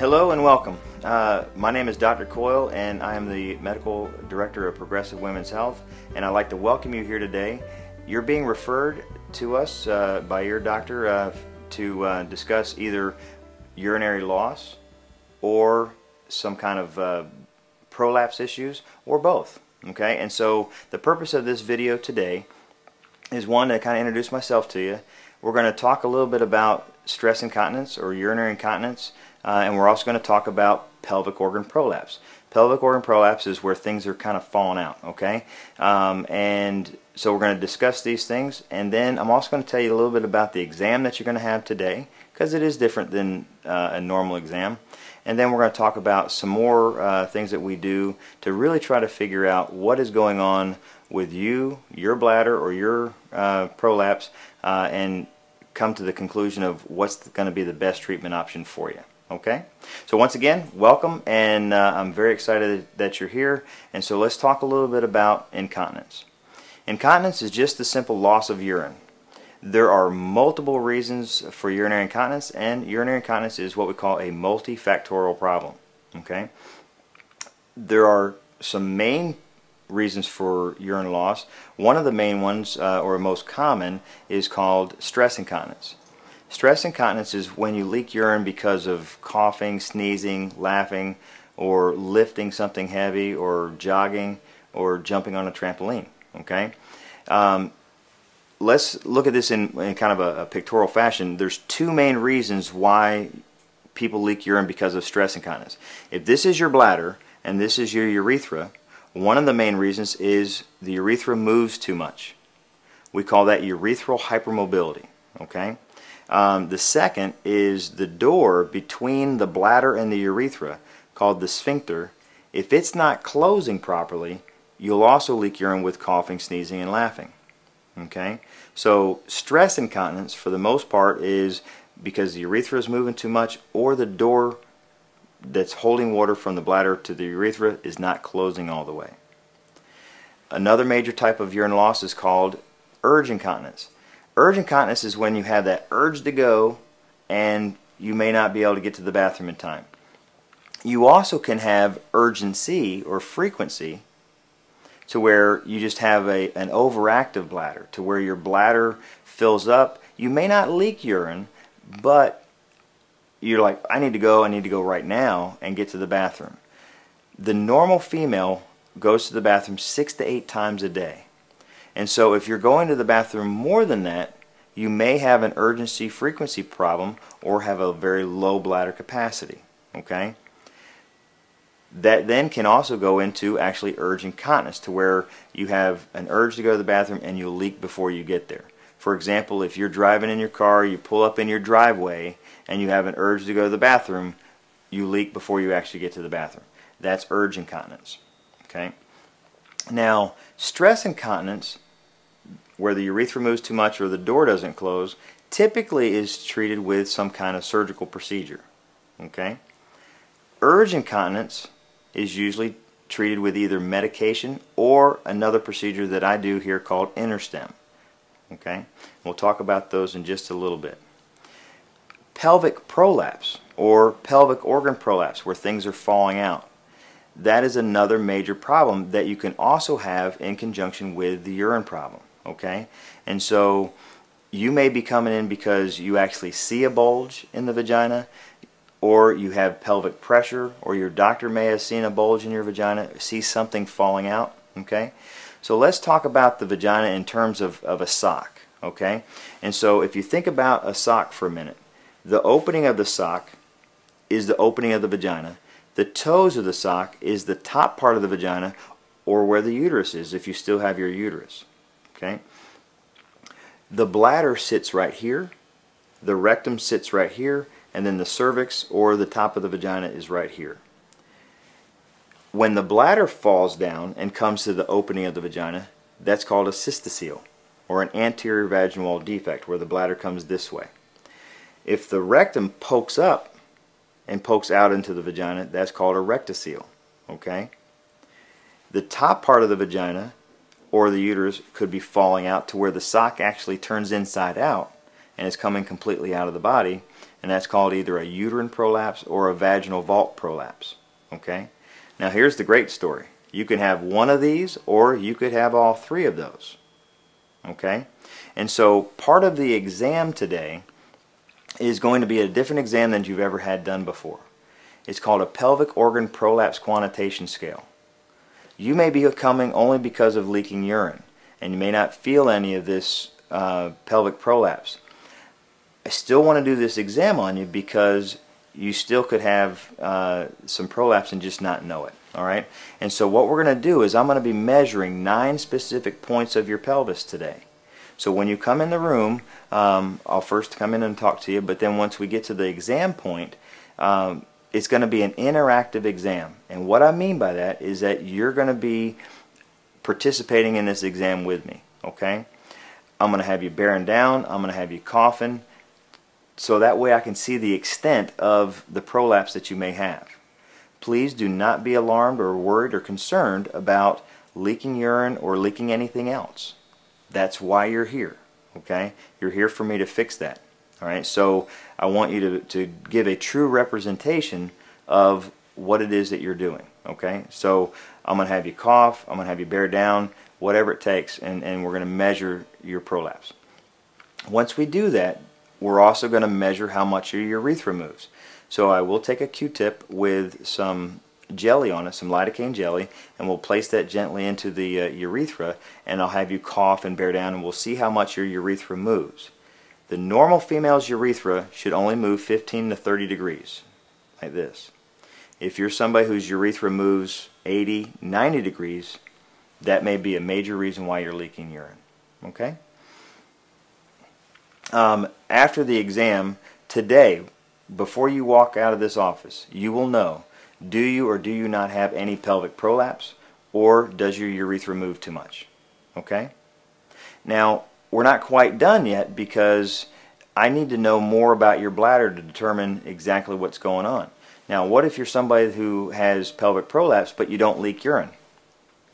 Hello and welcome. Uh, my name is Dr. Coyle and I am the Medical Director of Progressive Women's Health and I'd like to welcome you here today. You're being referred to us uh, by your doctor uh, to uh, discuss either urinary loss or some kind of uh, prolapse issues or both. Okay, and so the purpose of this video today is one to kind of introduce myself to you. We're going to talk a little bit about stress incontinence or urinary incontinence, uh, and we're also going to talk about pelvic organ prolapse. Pelvic organ prolapse is where things are kind of falling out, okay? Um, and so we're going to discuss these things, and then I'm also going to tell you a little bit about the exam that you're going to have today, because it is different than uh, a normal exam. And then we're going to talk about some more uh, things that we do to really try to figure out what is going on with you, your bladder, or your uh, prolapse, uh, and come to the conclusion of what's going to be the best treatment option for you. Okay? So once again, welcome, and uh, I'm very excited that you're here. And so let's talk a little bit about incontinence. Incontinence is just the simple loss of urine. There are multiple reasons for urinary incontinence, and urinary incontinence is what we call a multifactorial problem. Okay? There are some main reasons for urine loss. One of the main ones, uh, or most common, is called stress incontinence. Stress incontinence is when you leak urine because of coughing, sneezing, laughing, or lifting something heavy, or jogging, or jumping on a trampoline. Okay? Um, let's look at this in, in kind of a, a, pictorial fashion. There's two main reasons why people leak urine because of stress incontinence. If this is your bladder and this is your urethra, one of the main reasons is the urethra moves too much. We call that urethral hypermobility. Okay. Um, the second is the door between the bladder and the urethra, called the sphincter. If it's not closing properly, you'll also leak urine with coughing, sneezing, and laughing. Okay, so stress incontinence for the most part is because the urethra is moving too much or the door that's holding water from the bladder to the urethra is not closing all the way. Another major type of urine loss is called urge incontinence. Urge incontinence is when you have that urge to go and you may not be able to get to the bathroom in time. You also can have urgency or frequency to where you just have a, an overactive bladder, to where your bladder fills up. You may not leak urine, but you're like, I need to go, I need to go right now and get to the bathroom. The normal female goes to the bathroom six to eight times a day. And so if you're going to the bathroom more than that, you may have an urgency frequency problem or have a very low bladder capacity. Okay? that then can also go into actually urge incontinence to where you have an urge to go to the bathroom and you leak before you get there. For example, if you're driving in your car, you pull up in your driveway and you have an urge to go to the bathroom, you leak before you actually get to the bathroom. That's urge incontinence. Okay? Now, stress incontinence, where the urethra moves too much or the door doesn't close, typically is treated with some kind of surgical procedure. Okay? Urge incontinence is usually treated with either medication or another procedure that I do here called InterStim. Okay, we'll talk about those in just a little bit. Pelvic prolapse or pelvic organ prolapse, where things are falling out. That is another major problem that you can also have in conjunction with the urine problem. Okay, and so you may be coming in because you actually see a bulge in the vagina or you have pelvic pressure, or your doctor may have seen a bulge in your vagina, see something falling out. Okay, so let's talk about the vagina in terms of, of a sock. Okay, and so if you think about a sock for a minute, the opening of the sock is the opening of the vagina. The toes of the sock is the top part of the vagina, or where the uterus is, if you still have your uterus. Okay, the bladder sits right here, the rectum sits right here, and then the cervix or the top of the vagina is right here. When the bladder falls down and comes to the opening of the vagina, that's called a cystocele or an anterior vaginal wall defect where the bladder comes this way. If the rectum pokes up and pokes out into the vagina, that's called a rectocele. Okay? The top part of the vagina or the uterus could be falling out to where the sock actually turns inside out and it's coming completely out of the body, and that's called either a uterine prolapse or a vaginal vault prolapse. Okay? Now here's the great story. You can have one of these or you could have all three of those. Okay? And so part of the exam today is going to be a different exam than you've ever had done before. It's called a pelvic organ prolapse quantitation scale. You may be coming only because of leaking urine, and you may not feel any of this uh, pelvic prolapse. I still want to do this exam on you because you still could have uh, some prolapse and just not know it. All right? And so what we're going to do is I'm going to be measuring nine specific points of your pelvis today. So when you come in the room, um, I'll first come in and talk to you, but then once we get to the exam point, um, it's going to be an interactive exam. And what I mean by that is that you're going to be participating in this exam with me. Okay? I'm going to have you bearing down. I'm going to have you coughing. So that way I can see the extent of the prolapse that you may have. Please do not be alarmed or worried or concerned about leaking urine or leaking anything else. That's why you're here. Okay? You're here for me to fix that. All right? So I want you to, to give a true representation of what it is that you're doing. Okay? So I'm going to have you cough, I'm going to have you bear down, whatever it takes, and, and we're going to measure your prolapse. Once we do that, we're also going to measure how much your urethra moves. So I will take a Q-tip with some jelly on it, some lidocaine jelly, and we'll place that gently into the uh, urethra, and I'll have you cough and bear down, and we'll see how much your urethra moves. The normal female's urethra should only move 15 to 30 degrees, like this. If you're somebody whose urethra moves 80, 90 degrees, that may be a major reason why you're leaking urine. Okay? Um, after the exam, today, before you walk out of this office, you will know do you or do you not have any pelvic prolapse or does your urethra move too much? Okay? Now, we're not quite done yet because I need to know more about your bladder to determine exactly what's going on. Now, what if you're somebody who has pelvic prolapse but you don't leak urine?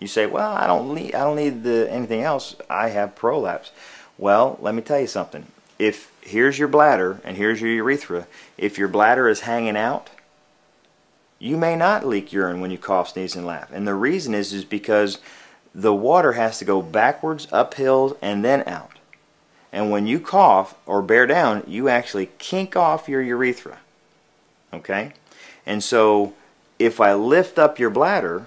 You say, "Well, I don't need I don't need the, anything else. I have prolapse." Well, let me tell you something if here's your bladder and here's your urethra, if your bladder is hanging out, you may not leak urine when you cough, sneeze, and laugh. And the reason is is because the water has to go backwards, uphill, and then out. And when you cough or bear down, you actually kink off your urethra. Okay? And so if I lift up your bladder,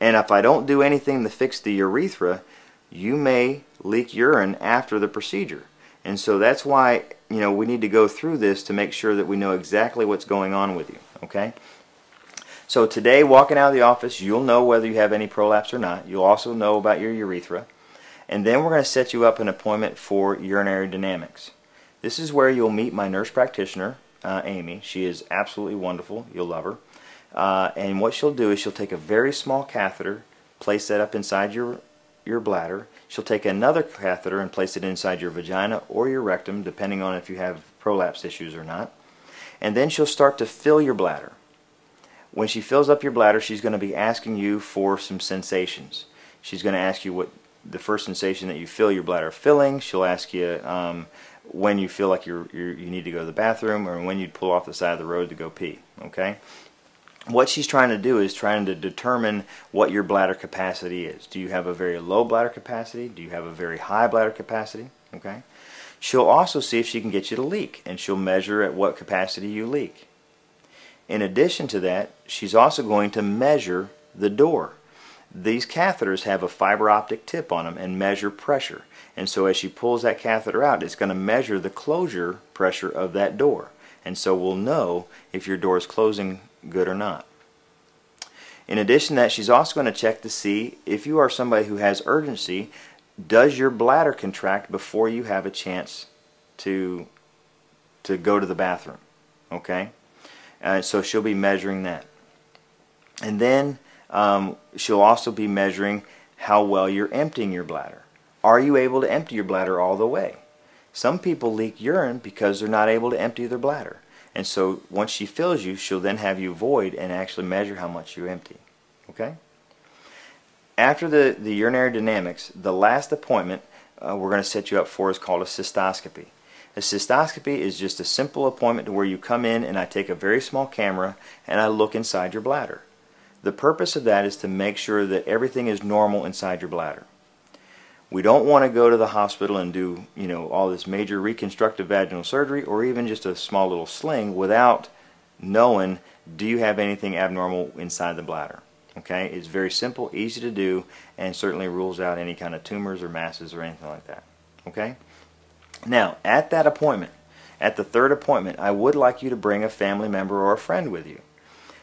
and if I don't do anything to fix the urethra, you may leak urine after the procedure. And so that's why, you know, we need to go through this to make sure that we know exactly what's going on with you, okay? So today, walking out of the office, you'll know whether you have any prolapse or not. You'll also know about your urethra. And then we're going to set you up an appointment for urinary dynamics. This is where you'll meet my nurse practitioner, uh, Amy. She is absolutely wonderful. You'll love her. Uh, and what she'll do is she'll take a very small catheter, place that up inside your, your bladder, She'll take another catheter and place it inside your vagina or your rectum, depending on if you have prolapse issues or not. And then she'll start to fill your bladder. When she fills up your bladder, she's going to be asking you for some sensations. She's going to ask you what the first sensation that you feel your bladder filling. She'll ask you um, when you feel like you're, you're, you need to go to the bathroom or when you'd pull off the side of the road to go pee. Okay? what she's trying to do is trying to determine what your bladder capacity is. Do you have a very low bladder capacity? Do you have a very high bladder capacity? Okay. She'll also see if she can get you to leak, and she'll measure at what capacity you leak. In addition to that, she's also going to measure the door. These catheters have a fiber optic tip on them and measure pressure. And so as she pulls that catheter out, it's going to measure the closure pressure of that door. And so we'll know if your door is closing good or not. In addition to that, she's also going to check to see if you are somebody who has urgency, does your bladder contract before you have a chance to to go to the bathroom? Okay, uh, so she'll be measuring that, and then um, she'll also be measuring how well you're emptying your bladder. Are you able to empty your bladder all the way? Some people leak urine because they're not able to empty their bladder. And so once she fills you, she'll then have you void and actually measure how much you empty. Okay? After the, the urinary dynamics, the last appointment uh, we're going to set you up for is called a cystoscopy. A cystoscopy is just a simple appointment to where you come in and I take a very small camera and I look inside your bladder. The purpose of that is to make sure that everything is normal inside your bladder. We don't want to go to the hospital and do, you know, all this major reconstructive vaginal surgery or even just a small little sling without knowing do you have anything abnormal inside the bladder. Okay, it's very simple, easy to do, and certainly rules out any kind of tumors or masses or anything like that. Okay? Now, at that appointment, at the third appointment, I would like you to bring a family member or a friend with you.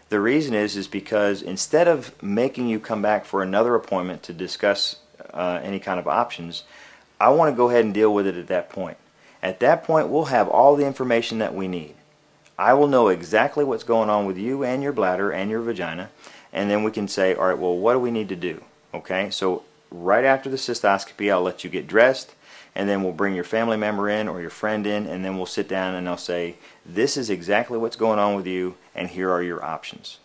The reason is is because instead of making you come back for another appointment to discuss uh, any kind of options, I want to go ahead and deal with it at that point. At that point, we'll have all the information that we need. I will know exactly what's going on with you and your bladder and your vagina, and then we can say, all right, well, what do we need to do? Okay, so right after the cystoscopy, I'll let you get dressed, and then we'll bring your family member in or your friend in, and then we'll sit down and I'll say, this is exactly what's going on with you, and here are your options.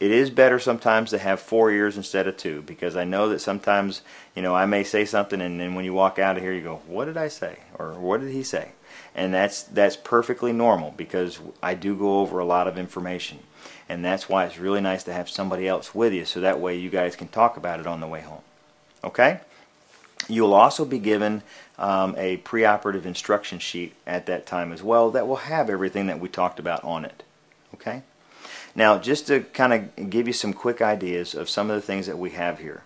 It is better sometimes to have four ears instead of two because I know that sometimes you know I may say something and then when you walk out of here you go what did I say? or what did he say? And that's that's perfectly normal because I do go over a lot of information. And that's why it's really nice to have somebody else with you so that way you guys can talk about it on the way home. Okay you'll also be given um, a preoperative instruction sheet at that time as well that will have everything that we talked about on it okay now, just to kind of give you some quick ideas of some of the things that we have here.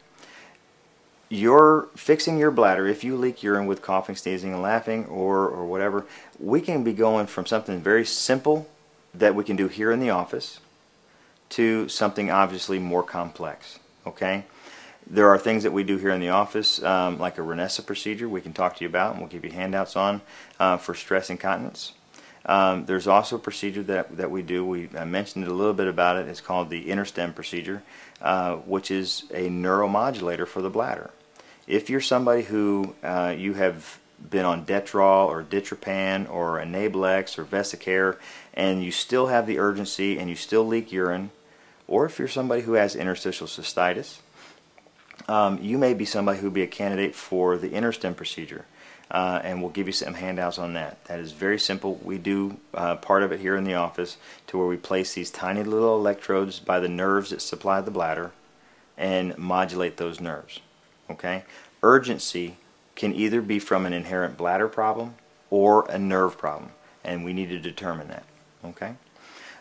You're fixing your bladder if you leak urine with coughing, sneezing, and laughing, or, or whatever. We can be going from something very simple that we can do here in the office to something obviously more complex. Okay? There are things that we do here in the office, um, like a Renessa procedure we can talk to you about and we'll give you handouts on uh, for stress incontinence. Um, there's also a procedure that, that we do. We I mentioned a little bit about it. It's called the InterStim procedure, uh, which is a neuromodulator for the bladder. If you're somebody who uh, you have been on Detrol or Ditropan or Enablex or Vesicare and you still have the urgency and you still leak urine, or if you're somebody who has interstitial cystitis, um, you may be somebody who would be a candidate for the InterStim procedure uh, and we'll give you some handouts on that. That is very simple. We do uh, part of it here in the office to where we place these tiny little electrodes by the nerves that supply the bladder and modulate those nerves. Okay? Urgency can either be from an inherent bladder problem or a nerve problem, and we need to determine that. Okay?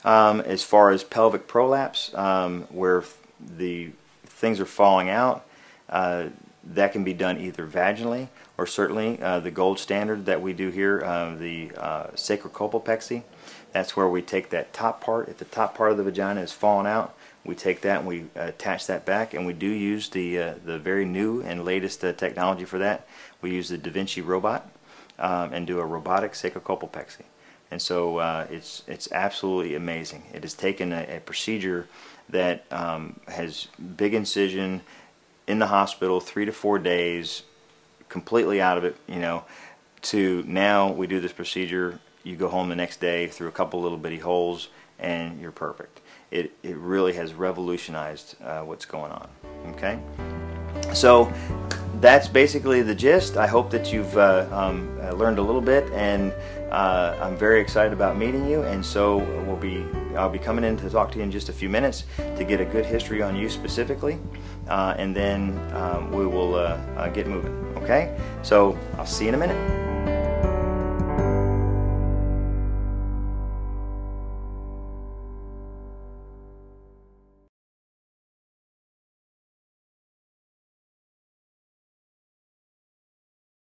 Um, as far as pelvic prolapse, um, where the things are falling out, uh, that can be done either vaginally or certainly uh, the gold standard that we do here, uh, the uh, sacrocolpopexy. That's where we take that top part. If the top part of the vagina is falling out, we take that and we attach that back, and we do use the uh, the very new and latest uh, technology for that. We use the Da Vinci robot um, and do a robotic sacrocolpopexy. And so it's it's absolutely amazing. It has taken a, a procedure that um, has big incision in the hospital three to four days, completely out of it, you know, to now we do this procedure, you go home the next day through a couple little bitty holes, and you're perfect. It, it really has revolutionized uh, what's going on. Okay? So that's basically the gist. I hope that you've uh, um, uh, learned a little bit, and uh, I'm very excited about meeting you. And so we'll be I'll be coming in to talk to you in just a few minutes to get a good history on you specifically, uh, and then um, we will uh, uh, get moving. Okay? So I'll see you in a minute.